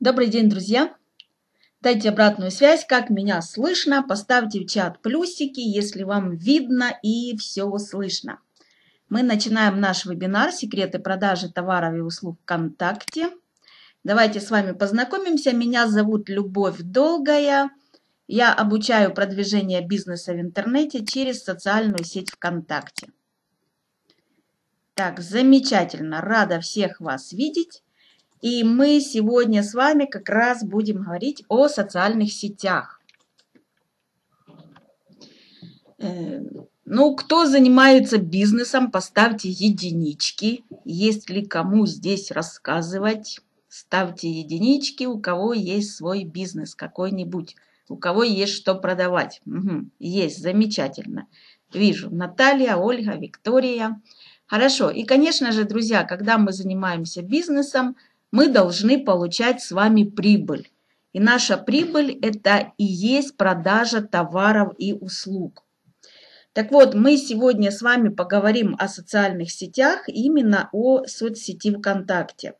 Добрый день, друзья! Дайте обратную связь, как меня слышно. Поставьте в чат плюсики, если вам видно и все слышно. Мы начинаем наш вебинар «Секреты продажи товаров и услуг ВКонтакте». Давайте с вами познакомимся. Меня зовут Любовь Долгая. Я обучаю продвижение бизнеса в интернете через социальную сеть ВКонтакте. Так, замечательно. Рада всех вас видеть. И мы сегодня с вами как раз будем говорить о социальных сетях. Э, ну, кто занимается бизнесом, поставьте единички. Есть ли кому здесь рассказывать? Ставьте единички, у кого есть свой бизнес какой-нибудь, у кого есть что продавать. Угу, есть, замечательно. Вижу, Наталья, Ольга, Виктория. Хорошо. И, конечно же, друзья, когда мы занимаемся бизнесом, мы должны получать с вами прибыль. И наша прибыль – это и есть продажа товаров и услуг. Так вот, мы сегодня с вами поговорим о социальных сетях, именно о соцсети ВКонтакте.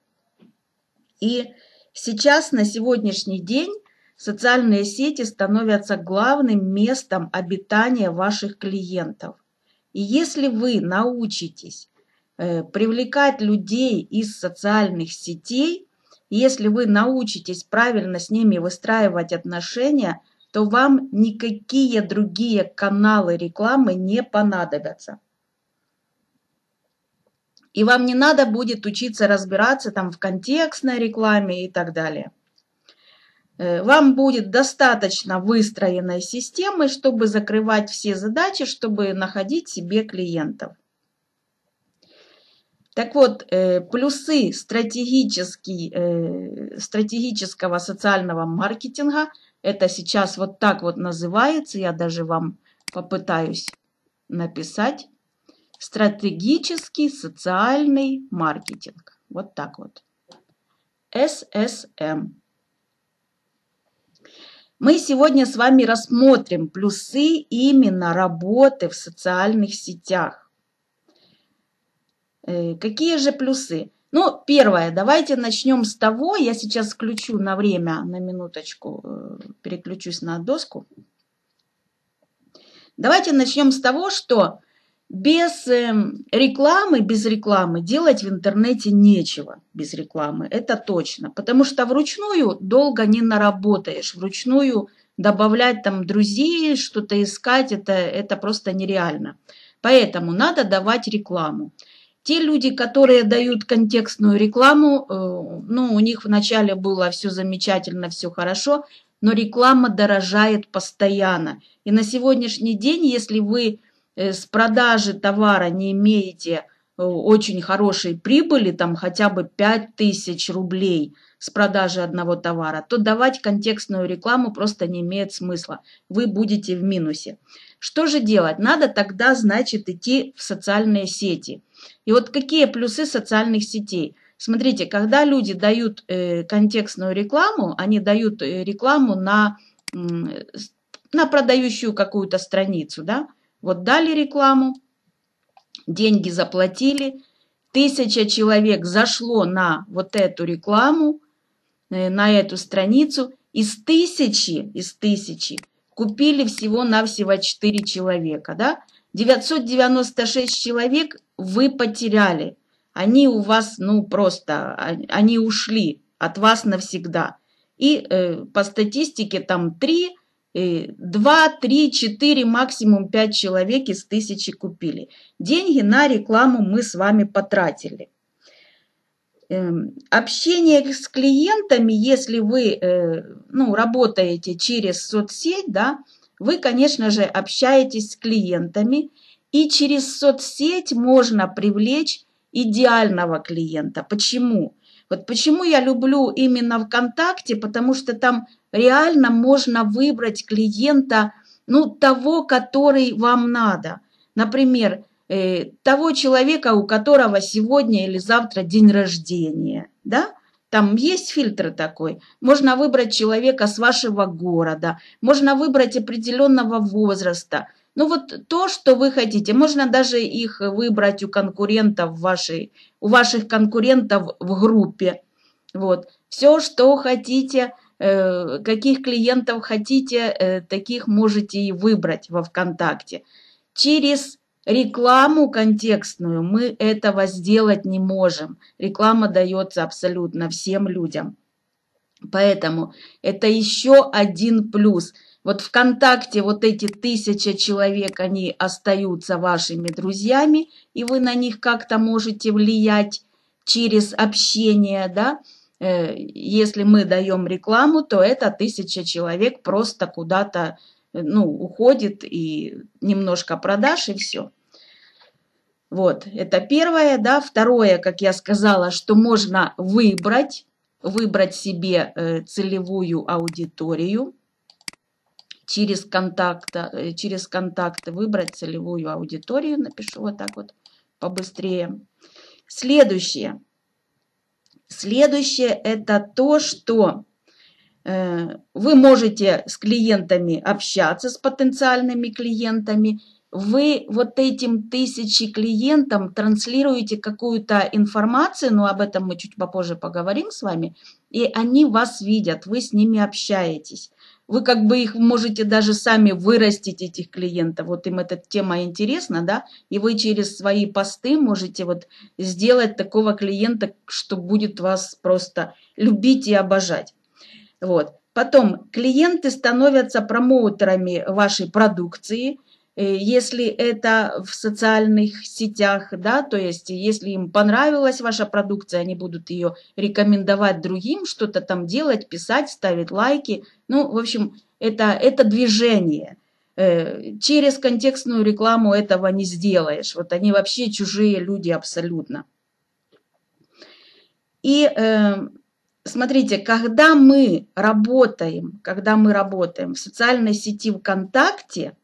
И сейчас, на сегодняшний день, социальные сети становятся главным местом обитания ваших клиентов. И если вы научитесь привлекать людей из социальных сетей, если вы научитесь правильно с ними выстраивать отношения, то вам никакие другие каналы рекламы не понадобятся. И вам не надо будет учиться разбираться там в контекстной рекламе и так далее. Э, вам будет достаточно выстроенной системы, чтобы закрывать все задачи, чтобы находить себе клиентов. Так вот, э, плюсы стратегический, э, стратегического социального маркетинга, это сейчас вот так вот называется, я даже вам попытаюсь написать. Стратегический социальный маркетинг. Вот так вот. SSM. Мы сегодня с вами рассмотрим плюсы именно работы в социальных сетях. Э, какие же плюсы? Ну, первое, давайте начнем с того, я сейчас включу на время, на минуточку, э, переключусь на доску. Давайте начнем с того, что без эм, рекламы, без рекламы делать в интернете нечего без рекламы, это точно. Потому что вручную долго не наработаешь, вручную добавлять там друзей, что-то искать, это, это просто нереально. Поэтому надо давать рекламу. Те люди, которые дают контекстную рекламу, э, ну, у них вначале было все замечательно, все хорошо, но реклама дорожает постоянно. И на сегодняшний день, если вы э, с продажи товара не имеете э, очень хорошей прибыли, там хотя бы 5000 рублей с продажи одного товара, то давать контекстную рекламу просто не имеет смысла. Вы будете в минусе. Что же делать? Надо тогда, значит, идти в социальные сети – и вот какие плюсы социальных сетей? Смотрите, когда люди дают э, контекстную рекламу, они дают э, рекламу на, на продающую какую-то страницу, да? Вот дали рекламу, деньги заплатили, тысяча человек зашло на вот эту рекламу, э, на эту страницу, из тысячи, из тысячи купили всего-навсего 4 человека, да? 996 человек вы потеряли. Они у вас, ну, просто, они ушли от вас навсегда. И э, по статистике там 3, э, 2, 3, 4, максимум 5 человек из тысячи купили. Деньги на рекламу мы с вами потратили. Э, общение с клиентами, если вы э, ну, работаете через соцсеть, да, вы, конечно же, общаетесь с клиентами, и через соцсеть можно привлечь идеального клиента. Почему? Вот почему я люблю именно ВКонтакте, потому что там реально можно выбрать клиента, ну, того, который вам надо. Например, э, того человека, у которого сегодня или завтра день рождения, да? Там есть фильтр такой. Можно выбрать человека с вашего города, можно выбрать определенного возраста. Ну вот то, что вы хотите. Можно даже их выбрать у конкурентов вашей, у ваших конкурентов в группе. Вот. Все, что хотите, э, каких клиентов хотите, э, таких можете и выбрать во ВКонтакте. Через рекламу контекстную мы этого сделать не можем. Реклама дается абсолютно всем людям. Поэтому это еще один плюс. Вот ВКонтакте вот эти тысяча человек, они остаются вашими друзьями, и вы на них как-то можете влиять через общение, да. Э, если мы даем рекламу, то это тысяча человек просто куда-то ну, уходит и немножко продаж и все. Вот, это первое, да. Второе, как я сказала, что можно выбрать выбрать себе э, целевую аудиторию, через, контакта, э, через контакты выбрать целевую аудиторию, напишу вот так вот побыстрее. Следующее. Следующее это то, что э, вы можете с клиентами общаться, с потенциальными клиентами, вы вот этим тысячи клиентам транслируете какую-то информацию, но об этом мы чуть попозже поговорим с вами, и они вас видят, вы с ними общаетесь. Вы как бы их можете даже сами вырастить, этих клиентов. Вот им эта тема интересна, да, и вы через свои посты можете вот сделать такого клиента, что будет вас просто любить и обожать. Вот. Потом клиенты становятся промоутерами вашей продукции – если это в социальных сетях, да, то есть если им понравилась ваша продукция, они будут ее рекомендовать другим, что-то там делать, писать, ставить лайки. Ну, в общем, это, это движение. Э, через контекстную рекламу этого не сделаешь. Вот они вообще чужие люди абсолютно. И э, смотрите, когда мы работаем, когда мы работаем в социальной сети ВКонтакте,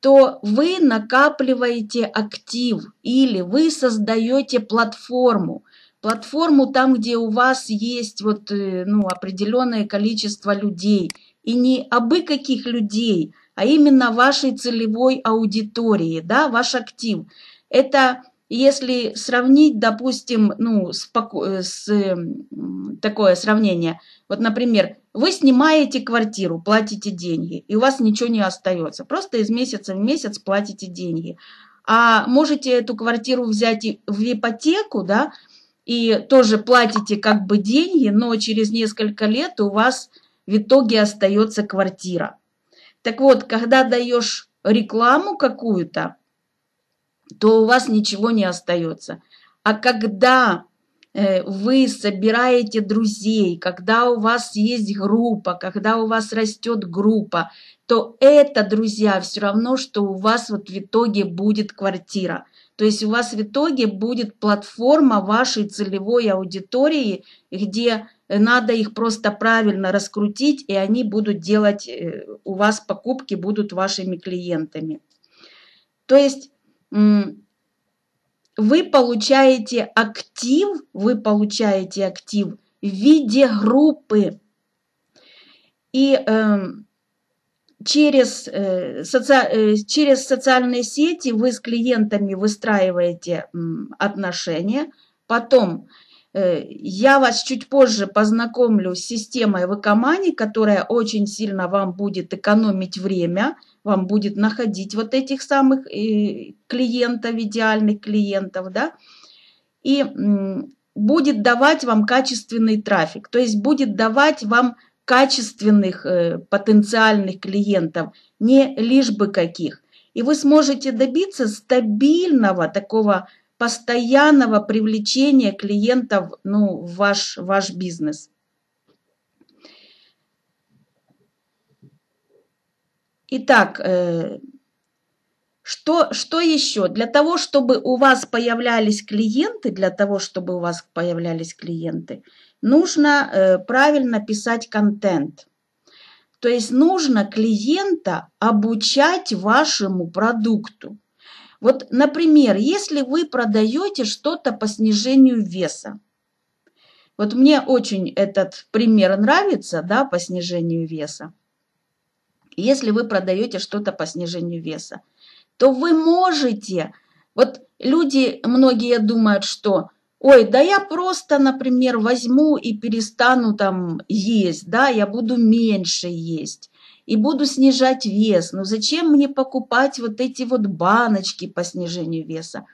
то вы накапливаете актив или вы создаете платформу. Платформу там, где у вас есть вот, э, ну, определенное количество людей. И не абы каких людей, а именно вашей целевой аудитории, да, ваш актив. Это если сравнить, допустим, ну, с, с такое сравнение, вот, например, вы снимаете квартиру, платите деньги, и у вас ничего не остается. Просто из месяца в месяц платите деньги. А можете эту квартиру взять в ипотеку, да, и тоже платите как бы деньги, но через несколько лет у вас в итоге остается квартира. Так вот, когда даешь рекламу какую-то, то у вас ничего не остается. А когда вы собираете друзей, когда у вас есть группа, когда у вас растет группа, то это, друзья, все равно, что у вас вот в итоге будет квартира. То есть у вас в итоге будет платформа вашей целевой аудитории, где надо их просто правильно раскрутить, и они будут делать, э, у вас покупки будут вашими клиентами. То есть вы получаете актив, вы получаете актив в виде группы. И э, через, э, соци... э, через социальные сети вы с клиентами выстраиваете э, отношения. Потом э, я вас чуть позже познакомлю с системой Выкомани, которая очень сильно вам будет экономить время – вам будет находить вот этих самых э, клиентов, идеальных клиентов, да, и будет давать вам качественный трафик, то есть будет давать вам качественных э, потенциальных клиентов, не лишь бы каких. И вы сможете добиться стабильного такого постоянного привлечения клиентов ну, в ваш, ваш бизнес. Итак, э, что, что еще? Для того, чтобы у вас появлялись клиенты, для того, чтобы у вас появлялись клиенты, нужно э, правильно писать контент. То есть нужно клиента обучать вашему продукту. Вот, например, если вы продаете что-то по снижению веса, вот мне очень этот пример нравится, да, по снижению веса. Если вы продаете что-то по снижению веса, то вы можете, вот люди, многие думают, что ой, да я просто, например, возьму и перестану там есть, да, я буду меньше есть и буду снижать вес. Ну зачем мне покупать вот эти вот баночки по снижению веса?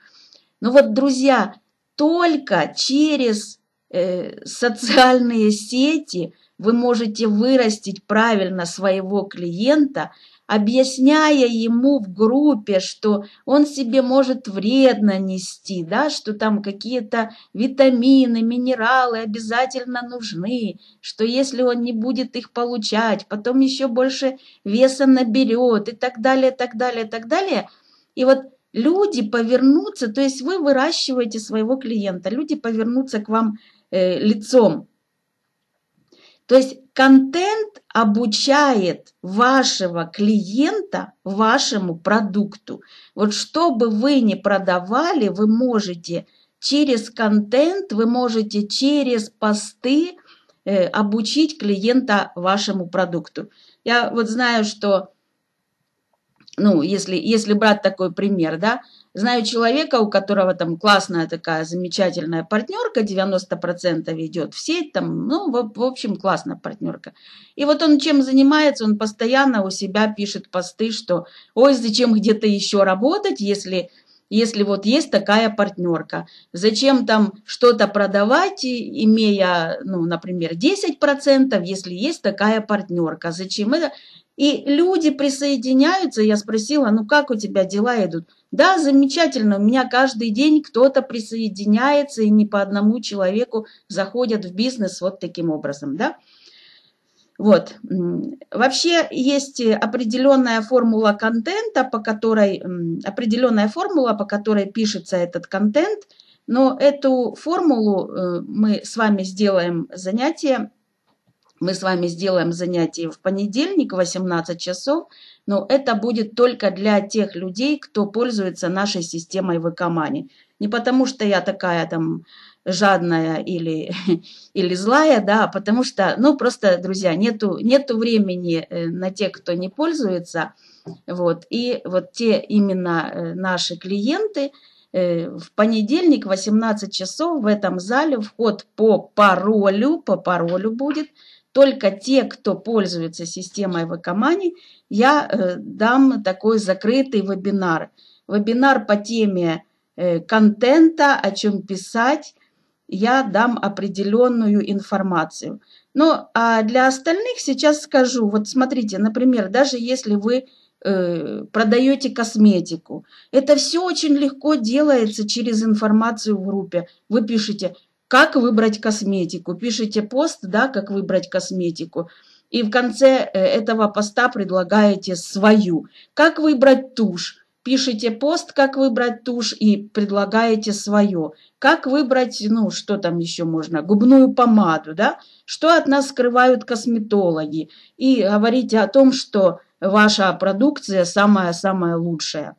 Ну вот, друзья, только через э, социальные сети вы можете вырастить правильно своего клиента – объясняя ему в группе, что он себе может вредно нести, да, что там какие-то витамины, минералы обязательно нужны, что если он не будет их получать, потом еще больше веса наберет и так далее, так далее, так далее. И вот люди повернутся, то есть вы выращиваете своего клиента, люди повернутся к вам э, лицом. То есть контент обучает вашего клиента вашему продукту. Вот что бы вы ни продавали, вы можете через контент, вы можете через посты э, обучить клиента вашему продукту. Я вот знаю, что, ну, если, если брать такой пример, да, Знаю человека, у которого там классная такая замечательная партнерка, 90% идет в сеть, там, ну, в, в общем, классная партнерка. И вот он чем занимается, он постоянно у себя пишет посты, что, ой, зачем где-то еще работать, если если вот есть такая партнерка. Зачем там что-то продавать, имея, ну, например, 10%, если есть такая партнерка? Зачем это? И люди присоединяются, я спросила, ну как у тебя дела идут? Да, замечательно, у меня каждый день кто-то присоединяется, и не по одному человеку заходят в бизнес вот таким образом, да? Вот. Вообще есть определенная формула контента, по которой, определенная формула, по которой пишется этот контент, но эту формулу э, мы с вами сделаем занятие мы с вами сделаем занятие в понедельник в 18 часов, но это будет только для тех людей, кто пользуется нашей системой в Экомане. Не потому что я такая там жадная или, или злая, да, а потому что, ну, просто, друзья, нету, нету времени э, на тех, кто не пользуется, вот, и вот те именно э, наши клиенты, э, в понедельник в 18 часов в этом зале вход по паролю, по паролю будет – только те, кто пользуется системой Вакамани, я э, дам такой закрытый вебинар. Вебинар по теме э, контента, о чем писать, я дам определенную информацию. Ну, а для остальных сейчас скажу, вот смотрите, например, даже если вы э, продаете косметику, это все очень легко делается через информацию в группе. Вы пишете, как выбрать косметику. Пишите пост, да, как выбрать косметику. И в конце э, этого поста предлагаете свою. Как выбрать тушь. Пишите пост, как выбрать тушь и предлагаете свое. Как выбрать, ну, что там еще можно, губную помаду, да? Что от нас скрывают косметологи. И говорите о том, что ваша продукция самая-самая лучшая.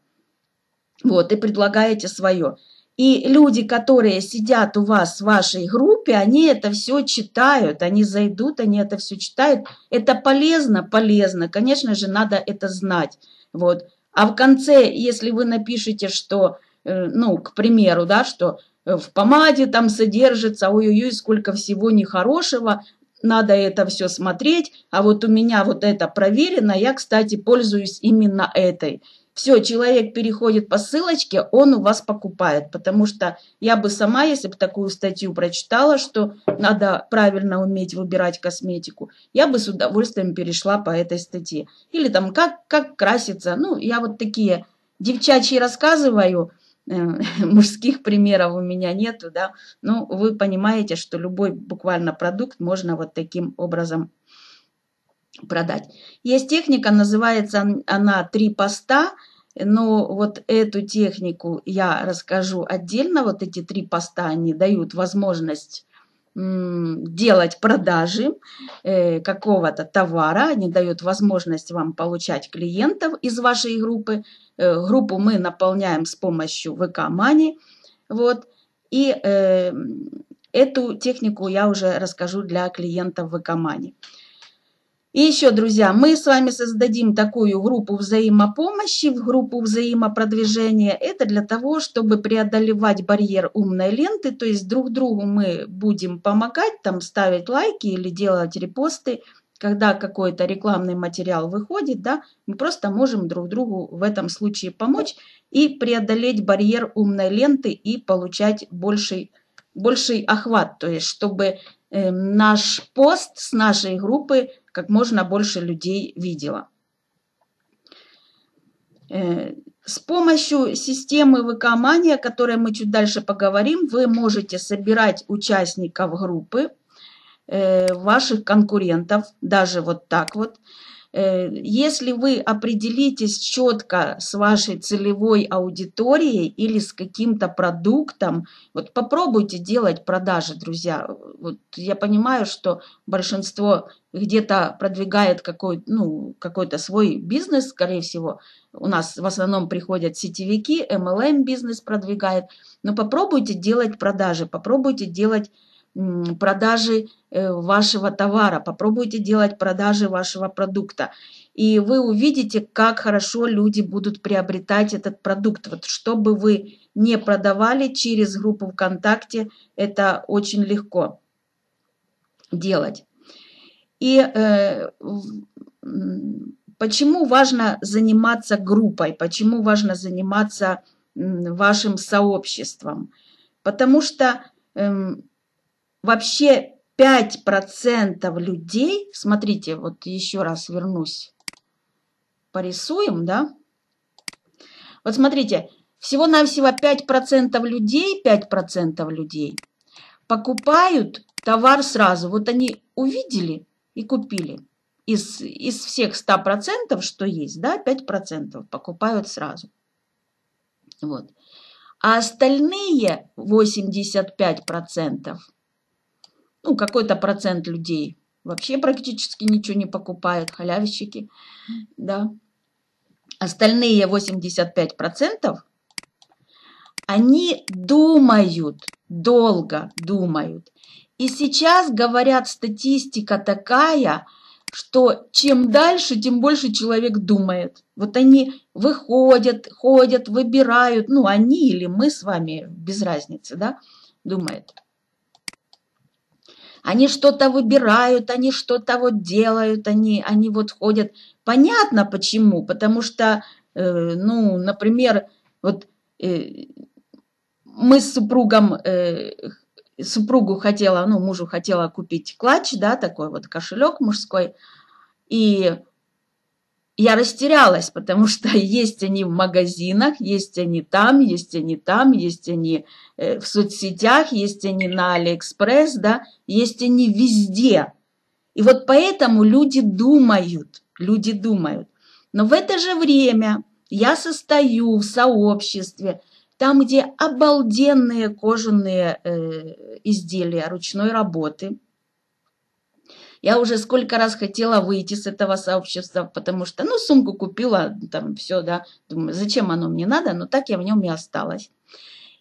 Вот, и предлагаете свое. И люди, которые сидят у вас в вашей группе, они это все читают, они зайдут, они это все читают. Это полезно, полезно. Конечно же, надо это знать. Вот. А в конце, если вы напишете, что, э, ну, к примеру, да, что в помаде там содержится, ой-ой-ой, сколько всего нехорошего, надо это все смотреть, а вот у меня вот это проверено, я, кстати, пользуюсь именно этой. Все, человек переходит по ссылочке, он у вас покупает, потому что я бы сама, если бы такую статью прочитала, что надо правильно уметь выбирать косметику, я бы с удовольствием перешла по этой статье. Или там как, как краситься, ну, я вот такие девчачьи рассказываю, э, мужских примеров у меня нету, да, ну, вы понимаете, что любой буквально продукт можно вот таким образом продать. Есть техника, называется она «Три поста», но вот эту технику я расскажу отдельно. Вот эти три поста, они дают возможность делать продажи э, какого-то товара, они дают возможность вам получать клиентов из вашей группы. Э, группу мы наполняем с помощью ВК Money. Вот. И э, эту технику я уже расскажу для клиентов ВК Money. И еще, друзья, мы с вами создадим такую группу взаимопомощи, группу взаимопродвижения. Это для того, чтобы преодолевать барьер умной ленты, то есть друг другу мы будем помогать, там ставить лайки или делать репосты, когда какой-то рекламный материал выходит, да, мы просто можем друг другу в этом случае помочь и преодолеть барьер умной ленты и получать больший, больший охват, то есть чтобы э, наш пост с нашей группы как можно больше людей видела. Э, с помощью системы ВК-мания, о которой мы чуть дальше поговорим, вы можете собирать участников группы, э, ваших конкурентов, даже вот так вот, если вы определитесь четко с вашей целевой аудиторией или с каким-то продуктом, вот попробуйте делать продажи, друзья. Вот я понимаю, что большинство где-то продвигает какой, ну, какой-то свой бизнес, скорее всего. У нас в основном приходят сетевики, MLM бизнес продвигает. Но попробуйте делать продажи, попробуйте делать продажи э, вашего товара, попробуйте делать продажи вашего продукта. И вы увидите, как хорошо люди будут приобретать этот продукт. Вот что бы вы не продавали через группу ВКонтакте, это очень легко делать. И э, почему важно заниматься группой, почему важно заниматься вашим сообществом? Потому что эм, вообще 5% людей, смотрите, вот еще раз вернусь, порисуем, да? Вот смотрите, всего-навсего 5% людей, 5% людей покупают товар сразу. Вот они увидели и купили. Из, из всех 100%, что есть, да, 5% покупают сразу. Вот. А остальные 85% ну, какой-то процент людей вообще практически ничего не покупают, халявщики, да. Остальные 85%, они думают, долго думают. И сейчас, говорят, статистика такая, что чем дальше, тем больше человек думает. Вот они выходят, ходят, выбирают, ну, они или мы с вами, без разницы, да, думает. Они что-то выбирают, они что-то вот делают, они, они вот ходят. Понятно почему, потому что, э, ну, например, вот э, мы с супругом, э, супругу хотела, ну, мужу хотела купить клатч, да, такой вот кошелек мужской, и я растерялась, потому что есть они в магазинах, есть они там, есть они там, есть они э, в соцсетях, есть они на Алиэкспресс, да, есть они везде. И вот поэтому люди думают, люди думают. Но в это же время я состою в сообществе, там, где обалденные кожаные э, изделия ручной работы – я уже сколько раз хотела выйти с этого сообщества, потому что, ну, сумку купила, там все, да, думаю, зачем оно мне надо, но так я в нем и осталась.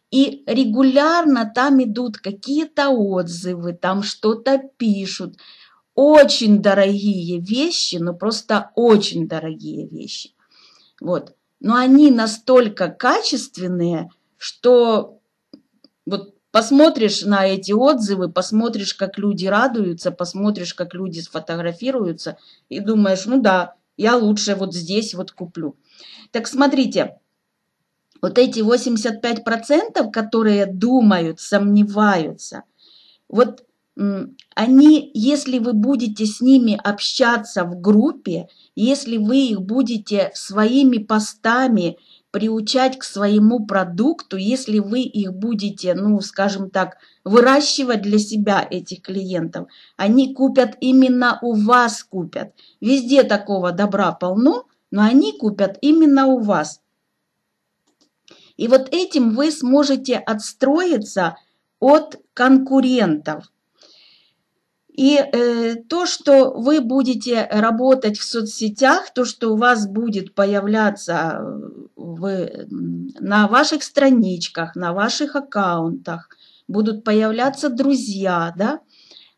И регулярно там идут какие-то отзывы, там что-то пишут. Очень дорогие вещи, ну просто очень дорогие вещи. Вот. Но они настолько качественные, что вот Посмотришь на эти отзывы, посмотришь, как люди радуются, посмотришь, как люди сфотографируются и думаешь, ну да, я лучше вот здесь вот куплю. Так смотрите, вот эти 85%, которые думают, сомневаются, вот они, если вы будете с ними общаться в группе, если вы их будете своими постами приучать к своему продукту, если вы их будете, ну, скажем так, выращивать для себя этих клиентов, они купят именно у вас, купят. Везде такого добра полно, но они купят именно у вас. И вот этим вы сможете отстроиться от конкурентов. И э, то, что вы будете работать в соцсетях, то, что у вас будет появляться в, на ваших страничках, на ваших аккаунтах, будут появляться друзья, да,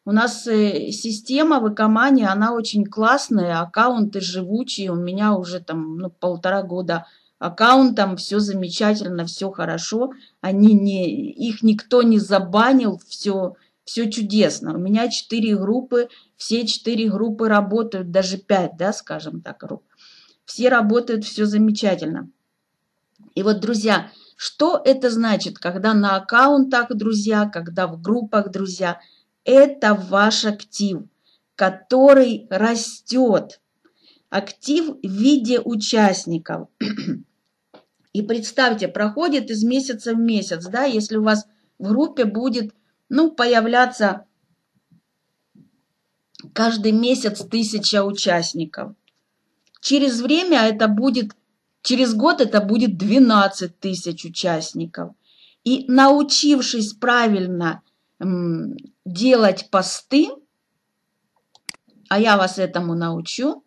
У нас э, система в Экомане, она очень классная, аккаунты живучие, у меня уже там ну, полтора года аккаунтом, все замечательно, все хорошо, они не, их никто не забанил, все, все чудесно. У меня четыре группы, все четыре группы работают, даже пять, да, скажем так, групп. Все работают, все замечательно. И вот, друзья, что это значит, когда на аккаунтах друзья, когда в группах друзья? Это ваш актив, который растет. Актив в виде участников. И представьте, проходит из месяца в месяц, да, если у вас в группе будет, ну, появляться каждый месяц тысяча участников. Через время это будет, через год это будет 12 тысяч участников. И научившись правильно делать посты, а я вас этому научу,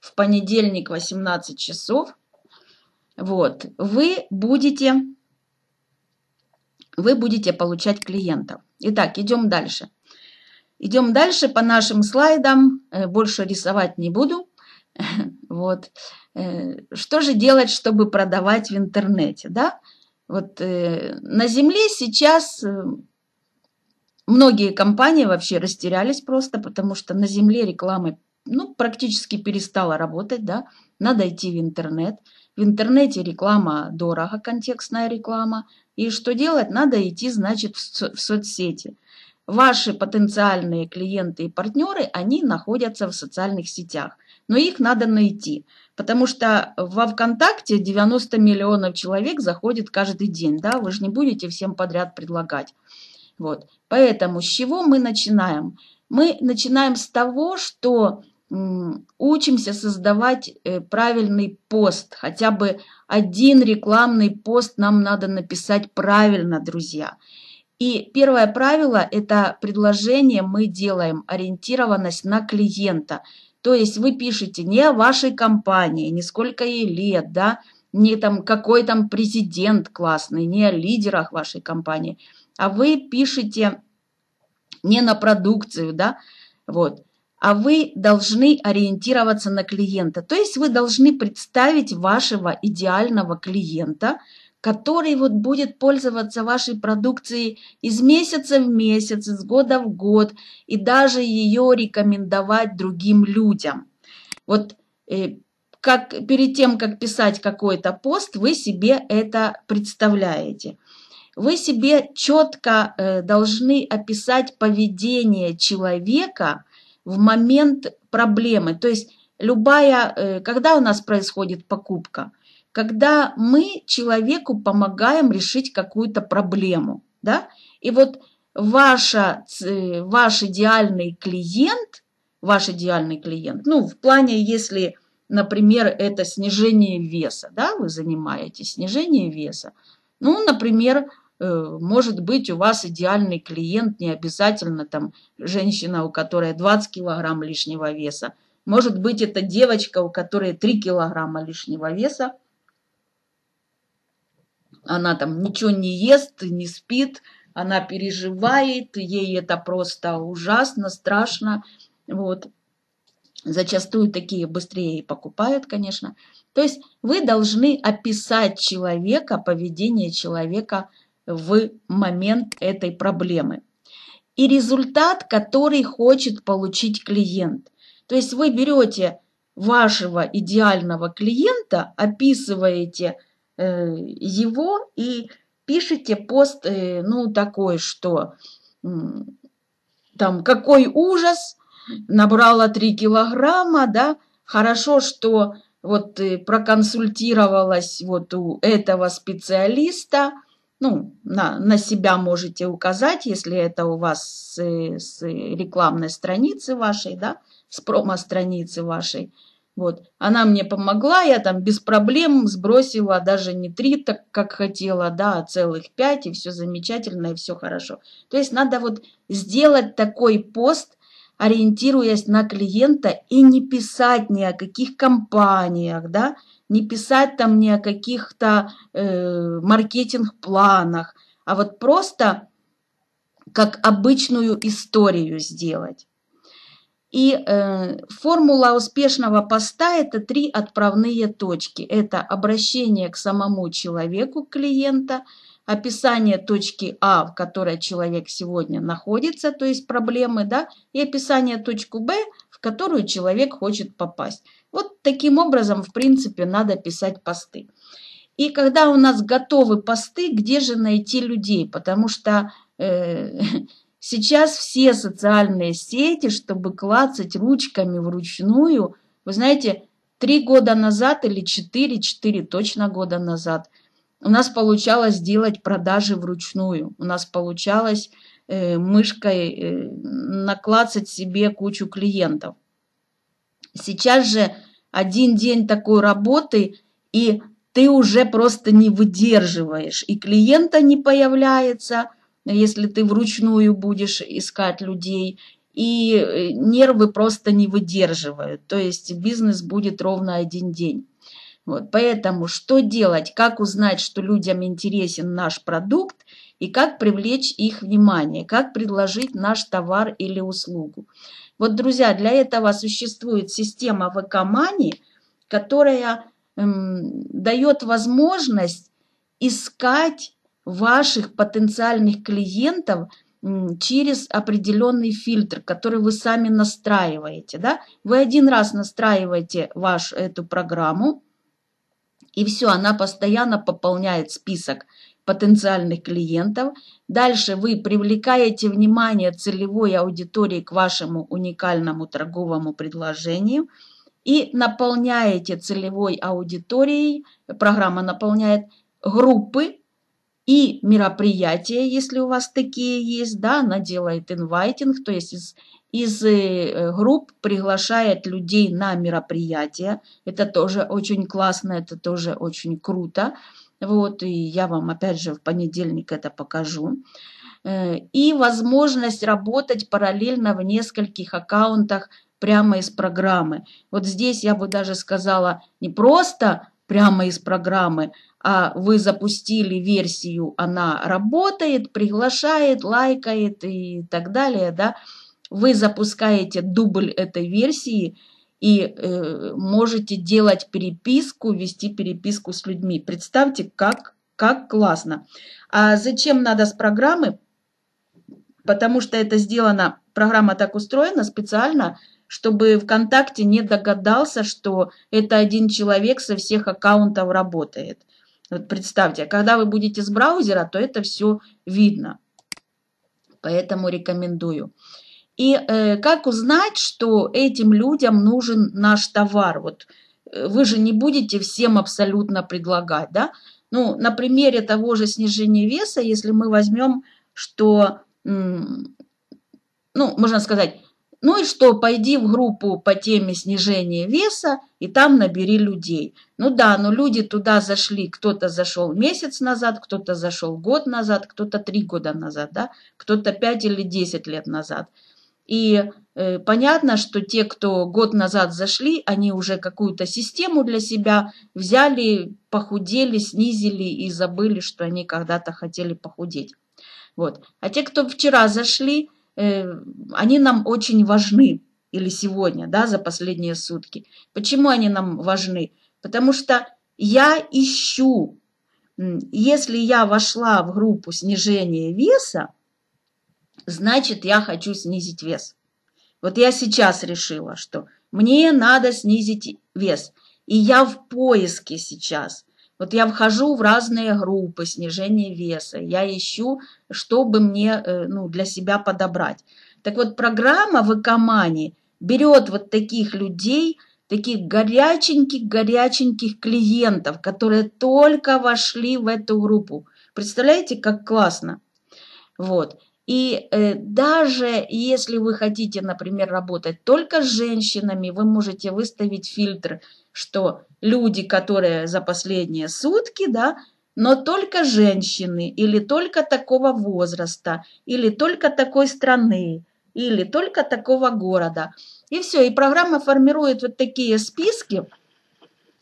в понедельник 18 часов – вот, вы будете, вы будете получать клиентов. Итак, идем дальше. Идем дальше по нашим слайдам. Э, больше рисовать не буду. Вот. Э, что же делать, чтобы продавать в интернете? Да? Вот э, на Земле сейчас многие компании вообще растерялись просто, потому что на Земле рекламы ну, практически перестала работать, да, надо идти в интернет. В интернете реклама дорого, контекстная реклама. И что делать? Надо идти, значит, в соцсети. Ваши потенциальные клиенты и партнеры, они находятся в социальных сетях. Но их надо найти. Потому что во ВКонтакте 90 миллионов человек заходит каждый день. Да? Вы же не будете всем подряд предлагать. Вот. Поэтому с чего мы начинаем? Мы начинаем с того, что учимся создавать э, правильный пост. Хотя бы один рекламный пост нам надо написать правильно, друзья. И первое правило – это предложение мы делаем ориентированность на клиента. То есть вы пишете не о вашей компании, не сколько ей лет, да, не там какой там президент классный, не о лидерах вашей компании, а вы пишете не на продукцию, да, вот, а вы должны ориентироваться на клиента. То есть вы должны представить вашего идеального клиента, который вот будет пользоваться вашей продукцией из месяца в месяц, из года в год, и даже ее рекомендовать другим людям. Вот э, как, перед тем, как писать какой-то пост, вы себе это представляете. Вы себе четко э, должны описать поведение человека, в момент проблемы. То есть любая, э, когда у нас происходит покупка? Когда мы человеку помогаем решить какую-то проблему. Да? И вот ваша, ваш идеальный клиент, ваш идеальный клиент, ну, в плане, если, например, это снижение веса, да, вы занимаетесь снижение веса, ну, например, Э, может быть, у вас идеальный клиент, не обязательно там женщина, у которой 20 килограмм лишнего веса. Может быть, это девочка, у которой 3 килограмма лишнего веса. Она там ничего не ест, не спит, она переживает, ей это просто ужасно, страшно. Вот. Зачастую такие быстрее покупают, конечно. То есть вы должны описать человека, поведение человека – в момент этой проблемы. И результат, который хочет получить клиент. То есть вы берете вашего идеального клиента, описываете его и пишите пост, э, ну, такой, что э, там, какой ужас, набрала 3 килограмма, да, хорошо, что вот э, проконсультировалась вот у этого специалиста, ну, на, на себя можете указать, если это у вас с, с рекламной страницы вашей, да, с промо-страницы вашей. Вот, она мне помогла, я там без проблем сбросила даже не три, так как хотела, да, а целых пять, и все замечательно, и все хорошо. То есть надо вот сделать такой пост, ориентируясь на клиента и не писать ни о каких компаниях, да, не писать там ни о каких-то э, маркетинг-планах, а вот просто как обычную историю сделать. И э, формула успешного поста – это три отправные точки. Это обращение к самому человеку, клиента, описание точки А, в которой человек сегодня находится, то есть проблемы, да, и описание точку Б, в которую человек хочет попасть. Вот таким образом, в принципе, надо писать посты. И когда у нас готовы посты, где же найти людей? Потому что э, сейчас все социальные сети, чтобы клацать ручками вручную, вы знаете, три года назад или четыре, четыре точно года назад, у нас получалось делать продажи вручную. У нас получалось э, мышкой э, наклацать себе кучу клиентов. Сейчас же один день такой работы, и ты уже просто не выдерживаешь, и клиента не появляется, если ты вручную будешь искать людей, и э, нервы просто не выдерживают. То есть бизнес будет ровно один день. Вот, поэтому что делать, как узнать, что людям интересен наш продукт и как привлечь их внимание, как предложить наш товар или услугу. Вот, друзья, для этого существует система ВК-мани, которая эм, дает возможность искать ваших потенциальных клиентов через определенный фильтр, который вы сами настраиваете. Да? Вы один раз настраиваете вашу эту программу, и все, она постоянно пополняет список потенциальных клиентов. Дальше вы привлекаете внимание целевой аудитории к вашему уникальному торговому предложению и наполняете целевой аудиторией, программа наполняет группы и мероприятия, если у вас такие есть, да, она делает инвайтинг, то есть из, из э, групп приглашает людей на мероприятия. Это тоже очень классно, это тоже очень круто. Вот, и я вам опять же в понедельник это покажу. Э, и возможность работать параллельно в нескольких аккаунтах прямо из программы. Вот здесь я бы даже сказала не просто прямо из программы, а вы запустили версию, она работает, приглашает, лайкает и так далее, да, вы запускаете дубль этой версии – и э, можете делать переписку, вести переписку с людьми. Представьте, как, как классно. А зачем надо с программы? Потому что это сделано, программа так устроена специально, чтобы ВКонтакте не догадался, что это один человек со всех аккаунтов работает. Вот представьте, когда вы будете с браузера, то это все видно. Поэтому рекомендую. И э, как узнать, что этим людям нужен наш товар? Вот э, вы же не будете всем абсолютно предлагать, да? Ну, на примере того же снижения веса, если мы возьмем, что, ну, можно сказать, ну и что, пойди в группу по теме снижения веса и там набери людей. Ну да, но люди туда зашли, кто-то зашел месяц назад, кто-то зашел год назад, кто-то три года назад, да, кто-то пять или десять лет назад. И э, понятно, что те, кто год назад зашли, они уже какую-то систему для себя взяли, похудели, снизили и забыли, что они когда-то хотели похудеть. Вот. А те, кто вчера зашли, они нам очень важны, или сегодня, да, за последние сутки. Почему они нам важны? Потому что я ищу, если я вошла в группу снижения веса, значит, я хочу снизить вес. Вот я сейчас решила, что мне надо снизить вес. И я в поиске сейчас. Вот я вхожу в разные группы снижения веса. Я ищу, чтобы мне э, ну, для себя подобрать. Так вот, программа в Экомане берет вот таких людей, таких горяченьких-горяченьких клиентов, которые только вошли в эту группу. Представляете, как классно? Вот. И э, даже если вы хотите, например, работать только с женщинами, вы можете выставить фильтр, что люди, которые за последние сутки, да, но только женщины, или только такого возраста, или только такой страны, или только такого города. И все, и программа формирует вот такие списки,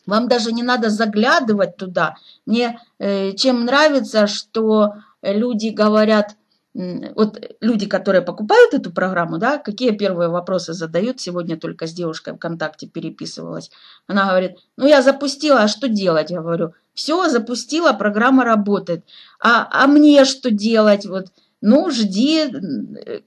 вам даже не надо заглядывать туда. Мне э, чем нравится, что люди говорят, вот люди, которые покупают эту программу, да, какие первые вопросы задают? Сегодня только с девушкой ВКонтакте переписывалась. Она говорит, ну я запустила, а что делать? Я говорю, все, запустила, программа работает. А, а мне что делать? Вот ну, жди,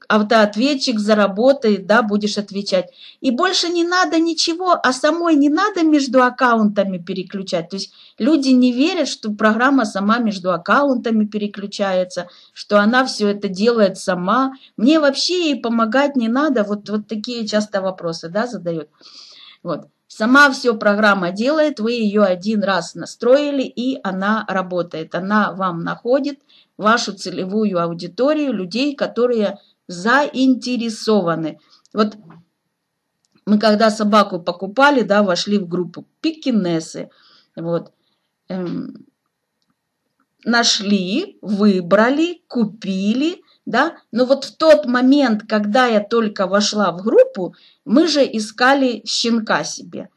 автоответчик заработает, да, будешь отвечать. И больше не надо ничего, а самой не надо между аккаунтами переключать. То есть люди не верят, что программа сама между аккаунтами переключается, что она все это делает сама. Мне вообще ей помогать не надо. Вот, вот такие часто вопросы, да, задают. Вот. Сама все программа делает, вы ее один раз настроили, и она работает. Она вам находит вашу целевую аудиторию, людей, которые заинтересованы. Вот мы когда собаку покупали, да, вошли в группу пекинесы, вот, эм, нашли, выбрали, купили, да, но вот в тот момент, когда я только вошла в группу, мы же искали щенка себе.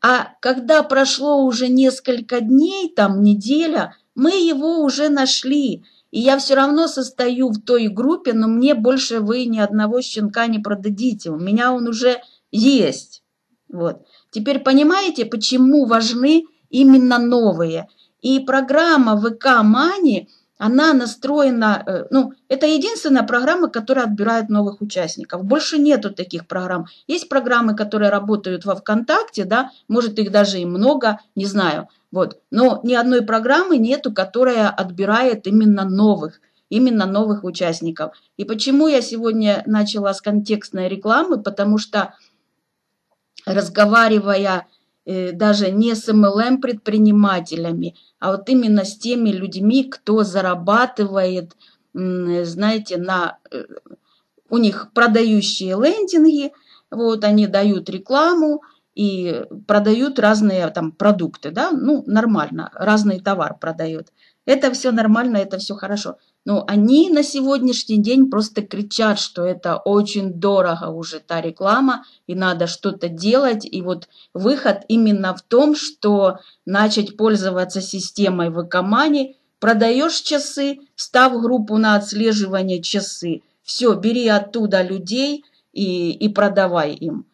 А когда прошло уже несколько дней, там неделя, мы его уже нашли. И я все равно состою в той группе, но мне больше вы ни одного щенка не продадите. У меня он уже есть. Вот. Теперь понимаете, почему важны именно новые? И программа ВК Мани, она настроена, э, ну, это единственная программа, которая отбирает новых участников. Больше нету таких программ. Есть программы, которые работают во ВКонтакте, да, может их даже и много, не знаю. Вот. Но ни одной программы нету, которая отбирает именно новых, именно новых участников. И почему я сегодня начала с контекстной рекламы? Потому что разговаривая даже не с MLM предпринимателями, а вот именно с теми людьми, кто зарабатывает, знаете, на э, у них продающие лендинги, вот они дают рекламу, и продают разные там продукты, да, ну, нормально, разный товар продают. Это все нормально, это все хорошо. Но они на сегодняшний день просто кричат, что это очень дорого уже та реклама, и надо что-то делать. И вот выход именно в том, что начать пользоваться системой в Экомане, продаешь часы, став группу на отслеживание часы. Все, бери оттуда людей и, и продавай им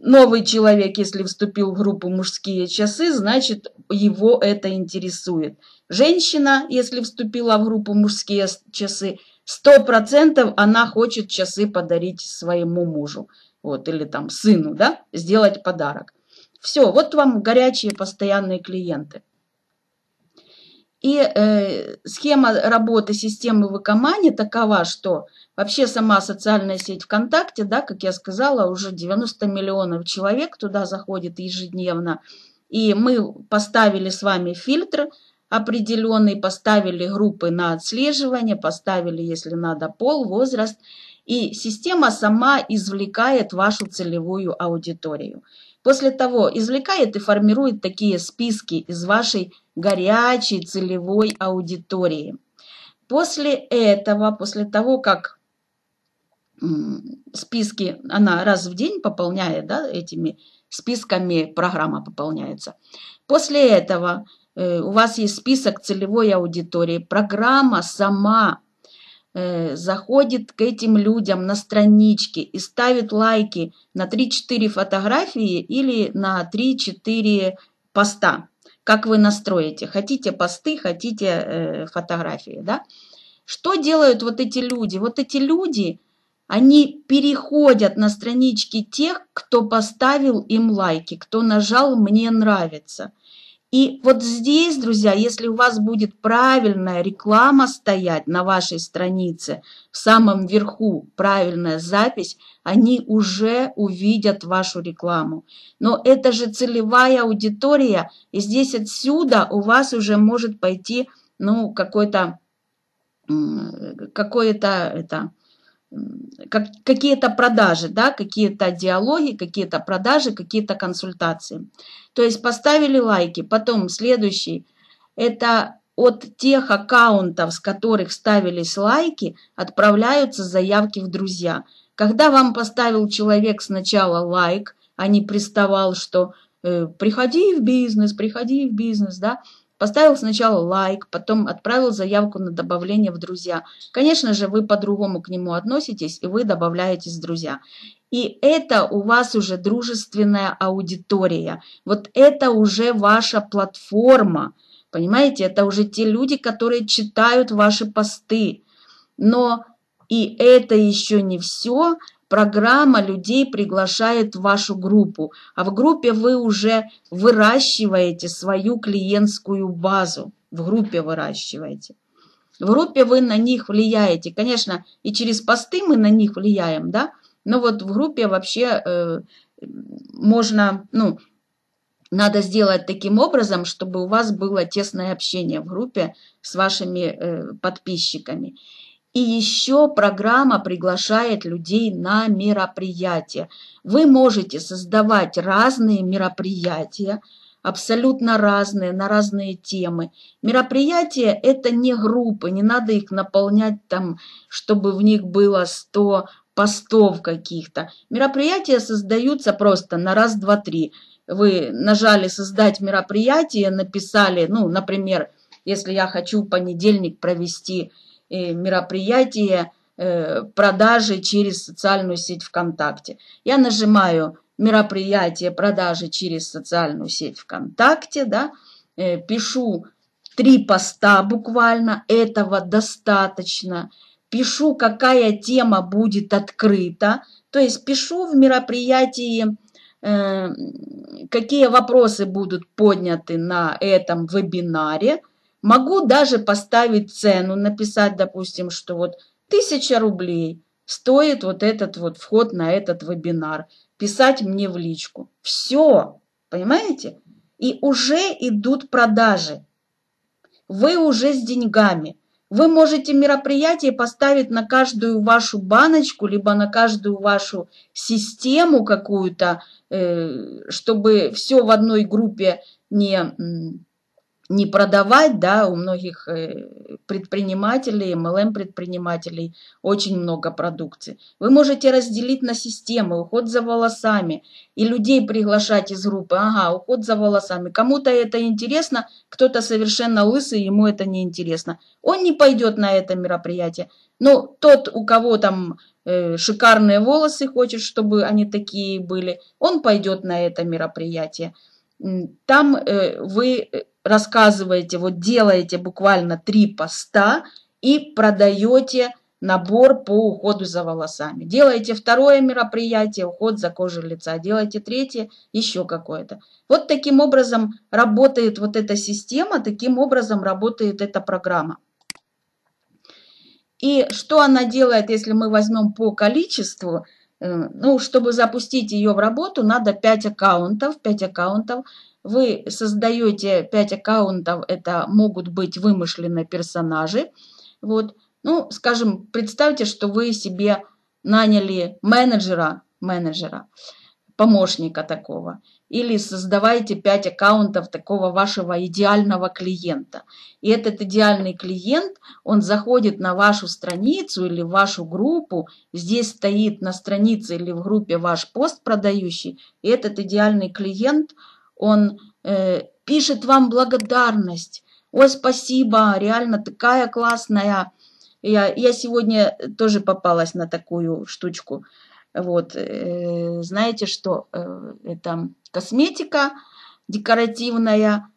новый человек, если вступил в группу мужские часы, значит, его это интересует. Женщина, если вступила в группу мужские часы, сто процентов она хочет часы подарить своему мужу, вот, или там сыну, да, сделать подарок. Все, вот вам горячие постоянные клиенты. И э, схема работы системы в Экомане такова, что вообще сама социальная сеть ВКонтакте, да, как я сказала, уже 90 миллионов человек туда заходит ежедневно. И мы поставили с вами фильтр определенный, поставили группы на отслеживание, поставили, если надо, пол, возраст. И система сама извлекает вашу целевую аудиторию. После того извлекает и формирует такие списки из вашей горячей целевой аудитории. После этого, после того, как списки она раз в день пополняет, да, этими списками программа пополняется. После этого э, у вас есть список целевой аудитории. Программа сама э, заходит к этим людям на странички и ставит лайки на 3-4 фотографии или на 3-4 поста как вы настроите. Хотите посты, хотите э, фотографии, да? Что делают вот эти люди? Вот эти люди, они переходят на странички тех, кто поставил им лайки, кто нажал «Мне нравится». И вот здесь, друзья, если у вас будет правильная реклама стоять на вашей странице, в самом верху правильная запись, они уже увидят вашу рекламу. Но это же целевая аудитория, и здесь отсюда у вас уже может пойти, ну, какой-то, какое-то, это, как, какие-то продажи, да, какие-то диалоги, какие-то продажи, какие-то консультации. То есть поставили лайки. Потом следующий, это от тех аккаунтов, с которых ставились лайки, отправляются заявки в друзья. Когда вам поставил человек сначала лайк, а не приставал, что э, приходи в бизнес, приходи в бизнес, да, поставил сначала лайк, потом отправил заявку на добавление в друзья. Конечно же, вы по-другому к нему относитесь, и вы добавляетесь в друзья. И это у вас уже дружественная аудитория. Вот это уже ваша платформа. Понимаете, это уже те люди, которые читают ваши посты. Но и это еще не все. Программа людей приглашает в вашу группу, а в группе вы уже выращиваете свою клиентскую базу. В группе выращиваете. В группе вы на них влияете. Конечно, и через посты мы на них влияем, да, но вот в группе вообще э, можно, ну, надо сделать таким образом, чтобы у вас было тесное общение в группе с вашими э, подписчиками. И еще программа приглашает людей на мероприятия. Вы можете создавать разные мероприятия, абсолютно разные, на разные темы. Мероприятия – это не группы, не надо их наполнять там, чтобы в них было 100 постов каких-то. Мероприятия создаются просто на раз, два, три. Вы нажали «Создать мероприятие», написали, ну, например, если я хочу понедельник провести мероприятие э, продажи через социальную сеть ВКонтакте. Я нажимаю мероприятие продажи через социальную сеть ВКонтакте, да, э, пишу три поста буквально, этого достаточно – пишу, какая тема будет открыта, то есть пишу в мероприятии, э, какие вопросы будут подняты на этом вебинаре. Могу даже поставить цену, написать, допустим, что вот тысяча рублей стоит вот этот вот вход на этот вебинар. Писать мне в личку. Все, понимаете? И уже идут продажи. Вы уже с деньгами. Вы можете мероприятие поставить на каждую вашу баночку, либо на каждую вашу систему какую-то, э, чтобы все в одной группе не не продавать, да, у многих э, предпринимателей, MLM-предпринимателей очень много продукции. Вы можете разделить на системы, уход за волосами, и людей приглашать из группы, ага, уход за волосами. Кому-то это интересно, кто-то совершенно лысый, ему это не интересно. Он не пойдет на это мероприятие. Но тот, у кого там э, шикарные волосы, хочет, чтобы они такие были, он пойдет на это мероприятие. Там э, вы рассказываете, вот делаете буквально три поста и продаете набор по уходу за волосами. Делаете второе мероприятие, уход за кожей лица. Делаете третье, еще какое-то. Вот таким образом работает вот эта система, таким образом работает эта программа. И что она делает, если мы возьмем по количеству, э, ну, чтобы запустить ее в работу, надо 5 аккаунтов, 5 аккаунтов – вы создаете 5 аккаунтов, это могут быть вымышленные персонажи. Вот. Ну, скажем, представьте, что вы себе наняли менеджера, менеджера, помощника такого. Или создавайте 5 аккаунтов такого вашего идеального клиента. И этот идеальный клиент, он заходит на вашу страницу или вашу группу. Здесь стоит на странице или в группе ваш пост продающий. И этот идеальный клиент – он э, пишет вам благодарность. Ой, спасибо, реально такая классная. Я, я сегодня тоже попалась на такую штучку. Вот, э, знаете что, э, это косметика декоративная.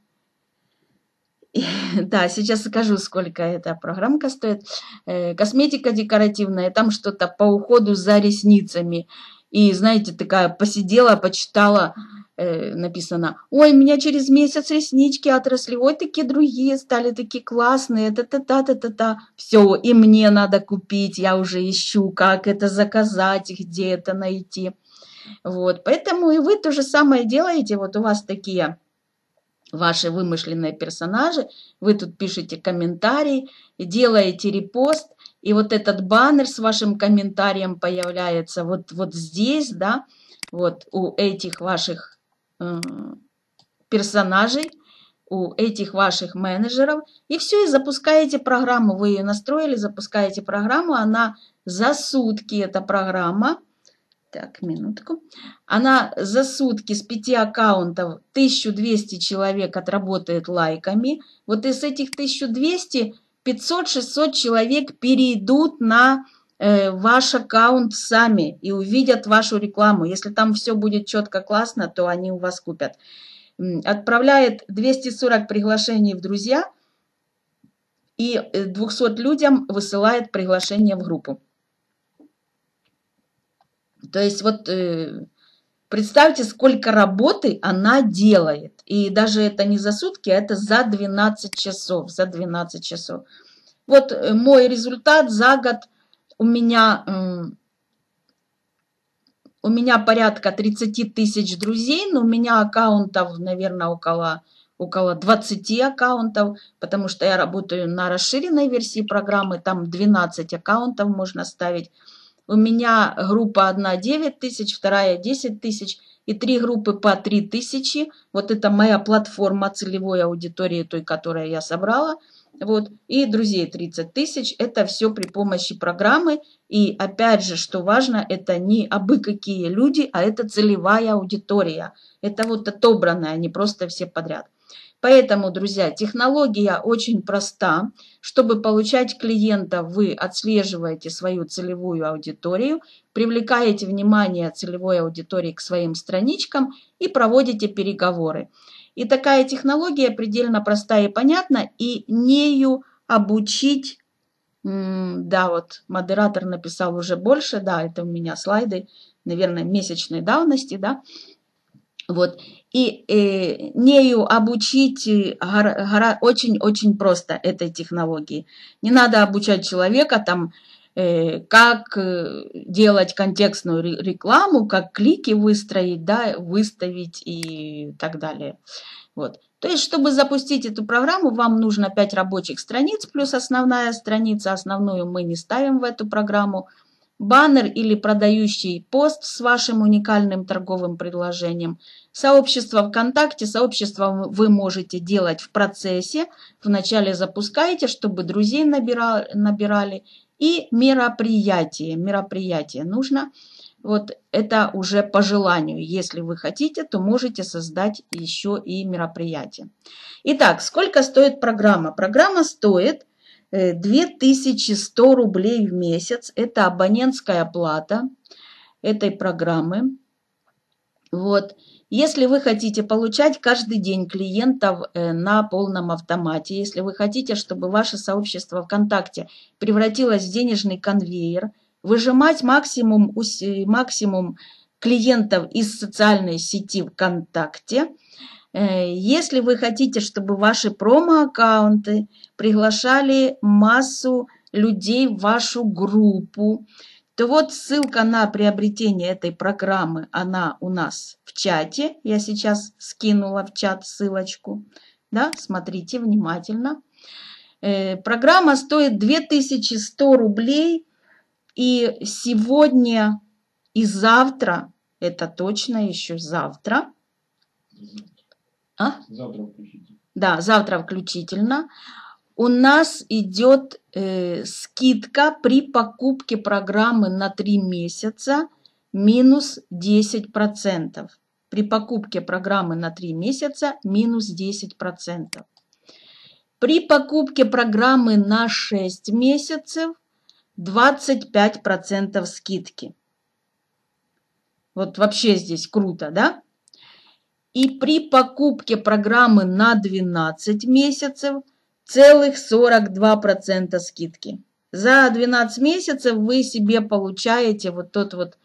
Да, сейчас скажу, сколько эта программка стоит. Э, косметика декоративная, там что-то по уходу за ресницами. И, знаете, такая посидела, почитала, э, написано, ой, меня через месяц реснички отросли, ой, такие другие стали, такие классные, та-та-та-та-та-та. Все, и мне надо купить, я уже ищу, как это заказать, где это найти. Вот, поэтому и вы то же самое делаете, вот у вас такие ваши вымышленные персонажи, вы тут пишете комментарий, делаете репост, и вот этот баннер с вашим комментарием появляется вот, вот здесь, да, вот у этих ваших персонажей, у этих ваших менеджеров, и все, и запускаете программу. Вы ее настроили, запускаете программу, она за сутки, эта программа, Так, минутку. Она за сутки с пяти аккаунтов 1200 человек отработает лайками. Вот из этих 1200 500-600 человек перейдут на э, ваш аккаунт сами и увидят вашу рекламу. Если там все будет четко, классно, то они у вас купят. Отправляет 240 приглашений в друзья и 200 э, людям высылает приглашение в группу. То есть вот э, представьте, сколько работы она делает. И даже это не за сутки, а это за 12 часов. За 12 часов. Вот э, мой результат за год у меня, у меня порядка 30 тысяч друзей, но у меня аккаунтов, наверное, около, около 20 аккаунтов, потому что я работаю на расширенной версии программы, там 12 аккаунтов можно ставить. У меня группа одна 9 тысяч, вторая 10 тысяч и три группы по 3 тысячи. Вот это моя платформа целевой аудитории, той, которую я собрала. Вот. И друзей 30 тысяч. Это все при помощи программы. И опять же, что важно, это не абы какие люди, а это целевая аудитория. Это вот отобранная, не просто все подряд. Поэтому, друзья, технология очень проста. Чтобы получать клиента, вы отслеживаете свою целевую аудиторию, привлекаете внимание целевой аудитории к своим страничкам и проводите переговоры. И такая технология предельно простая и понятна, и нею обучить, да, вот модератор написал уже больше, да, это у меня слайды, наверное, месячной давности, да, вот. И э, нею обучить очень-очень просто этой технологии. Не надо обучать человека там, э, как э, делать контекстную рекламу, как клики выстроить, да, выставить и так далее. Вот. То есть, чтобы запустить эту программу, вам нужно 5 рабочих страниц плюс основная страница. Основную мы не ставим в эту программу баннер или продающий пост с вашим уникальным торговым предложением. Сообщество ВКонтакте, сообщество вы можете делать в процессе. Вначале запускаете, чтобы друзей набирали, набирали. И мероприятие. Мероприятие нужно. Вот это уже по желанию. Если вы хотите, то можете создать еще и мероприятие. Итак, сколько стоит программа? Программа стоит 2100 э, рублей в месяц. Это абонентская плата этой программы. Вот. Если вы хотите получать каждый день клиентов э, на полном автомате, если вы хотите, чтобы ваше сообщество ВКонтакте превратилось в денежный конвейер, выжимать максимум, максимум клиентов из социальной сети ВКонтакте – Э, если вы хотите, чтобы ваши промо-аккаунты приглашали массу людей в вашу группу, то вот ссылка на приобретение этой программы, она у нас в чате. Я сейчас скинула в чат ссылочку. Да, смотрите внимательно. Э, программа стоит 2100 рублей. И сегодня и завтра, это точно еще завтра, а? Завтра включительно. Да, завтра включительно. У нас идет э, скидка при покупке программы на 3 месяца минус 10%. При покупке программы на 3 месяца минус 10%. При покупке программы на 6 месяцев 25% скидки. Вот вообще здесь круто, да? и при покупке программы на 12 месяцев целых 42% скидки. За 12 месяцев вы себе получаете вот, тот вот,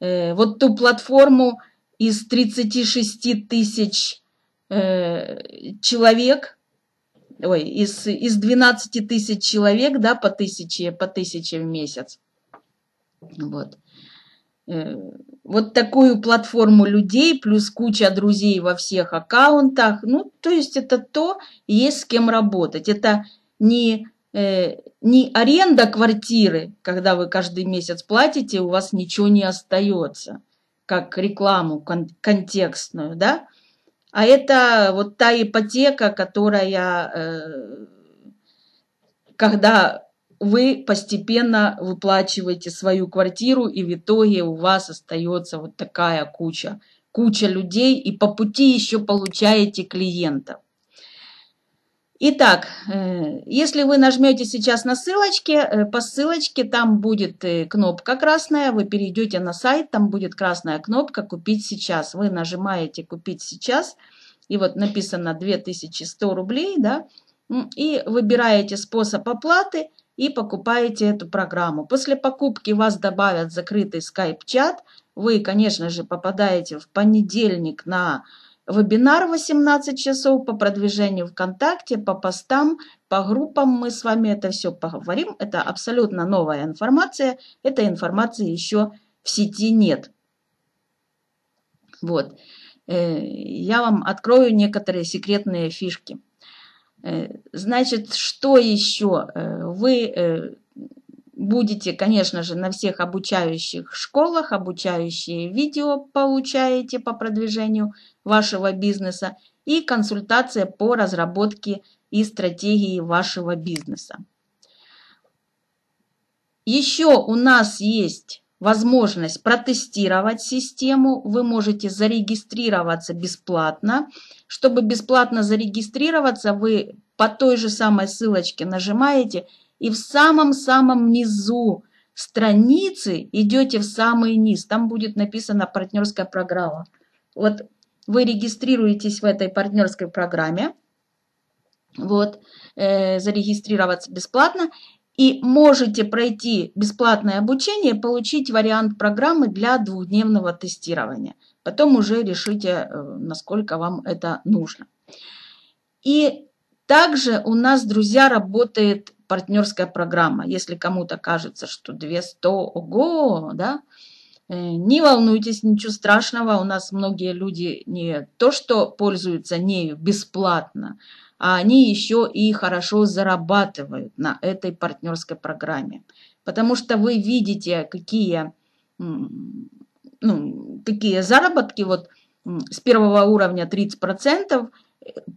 э, вот ту платформу из 36 тысяч э, человек, ой, из, из 12 тысяч человек, да, по тысяче, по тысяче в месяц. Вот. Э, вот такую платформу людей, плюс куча друзей во всех аккаунтах. Ну, то есть это то, есть с кем работать. Это не, э, не аренда квартиры, когда вы каждый месяц платите, у вас ничего не остается, как рекламу кон контекстную, да? А это вот та ипотека, которая, э, когда вы постепенно выплачиваете свою квартиру, и в итоге у вас остается вот такая куча, куча людей, и по пути еще получаете клиентов. Итак, э, если вы нажмете сейчас на ссылочки, э, по ссылочке там будет э, кнопка красная, вы перейдете на сайт, там будет красная кнопка «Купить сейчас». Вы нажимаете «Купить сейчас», и вот написано 2100 рублей, да, и выбираете способ оплаты и покупаете эту программу. После покупки вас добавят закрытый скайп-чат, вы, конечно же, попадаете в понедельник на Вебинар 18 часов по продвижению ВКонтакте, по постам, по группам мы с вами это все поговорим. Это абсолютно новая информация. Этой информации еще в сети нет. Вот. Э, я вам открою некоторые секретные фишки. Э, значит, что еще? Э, вы будете, конечно же, на всех обучающих школах, обучающие видео получаете по продвижению вашего бизнеса и консультация по разработке и стратегии вашего бизнеса. Еще у нас есть возможность протестировать систему. Вы можете зарегистрироваться бесплатно. Чтобы бесплатно зарегистрироваться, вы по той же самой ссылочке нажимаете – и в самом-самом низу страницы идете в самый низ. Там будет написана партнерская программа. Вот вы регистрируетесь в этой партнерской программе, вот, э, зарегистрироваться бесплатно, и можете пройти бесплатное обучение, получить вариант программы для двухдневного тестирования. Потом уже решите, э, насколько вам это нужно. И также у нас, друзья, работает партнерская программа. Если кому-то кажется, что 200, ого, да, э, не волнуйтесь, ничего страшного. У нас многие люди не то, что пользуются нею бесплатно, а они еще и хорошо зарабатывают на этой партнерской программе. Потому что вы видите, какие, ну, какие заработки. Вот с первого уровня 30%,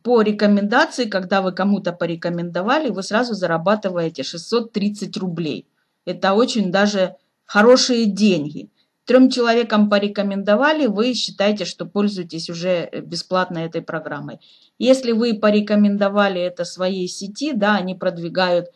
по рекомендации, когда вы кому-то порекомендовали, вы сразу зарабатываете 630 рублей. Это очень даже хорошие деньги. Трем человекам порекомендовали, вы считаете, что пользуетесь уже бесплатно этой программой. Если вы порекомендовали это своей сети, да, они продвигают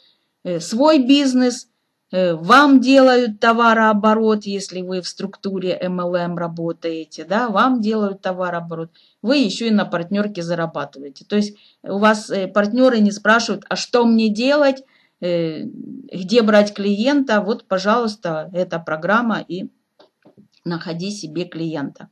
э, свой бизнес, э, вам делают товарооборот, если вы в структуре MLM работаете, да, вам делают товарооборот вы еще и на партнерке зарабатываете. То есть у вас э, партнеры не спрашивают, а что мне делать, э, где брать клиента, вот, пожалуйста, эта программа и находи себе клиента.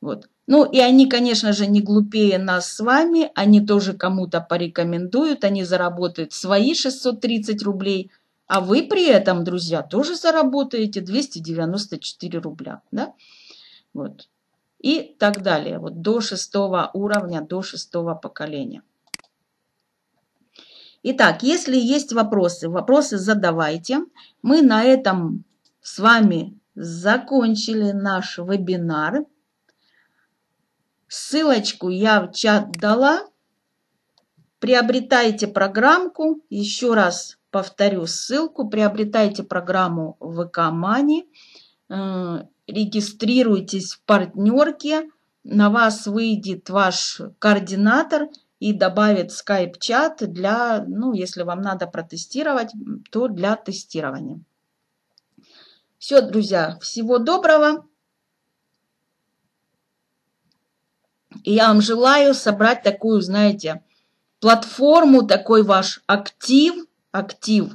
Вот. Ну и они, конечно же, не глупее нас с вами, они тоже кому-то порекомендуют, они заработают свои 630 рублей, а вы при этом, друзья, тоже заработаете 294 рубля. Да? Вот и так далее, вот до шестого уровня, до шестого поколения. Итак, если есть вопросы, вопросы задавайте. Мы на этом с вами закончили наш вебинар. Ссылочку я в чат дала. Приобретайте программку. Еще раз повторю ссылку. Приобретайте программу ВК Мани э, регистрируйтесь в партнерке, на вас выйдет ваш координатор и добавит скайп-чат для, ну, если вам надо протестировать, то для тестирования. Все, друзья, всего доброго. И я вам желаю собрать такую, знаете, платформу, такой ваш актив, актив.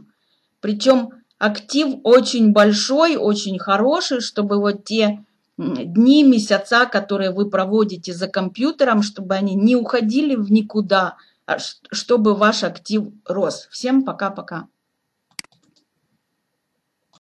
Причем актив очень большой, очень хороший, чтобы вот те дни, месяца, которые вы проводите за компьютером, чтобы они не уходили в никуда, а чтобы ваш актив рос. Всем пока-пока.